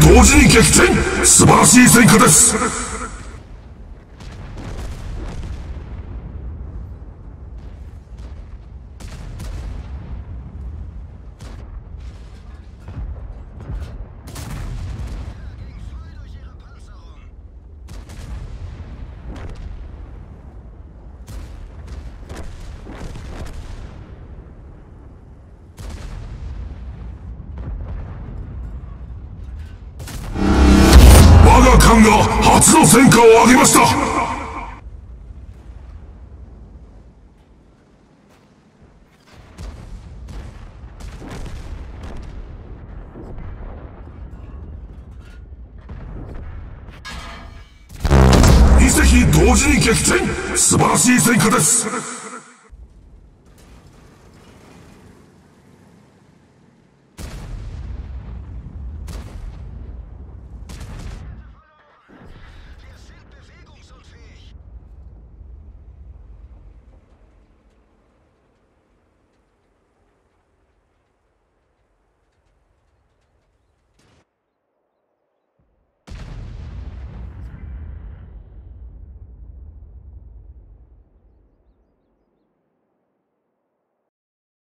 同時に逆転素晴らしい戦果です。艦が初の戦果を上げました。2隻同時に撃沈。素晴らしい戦果です。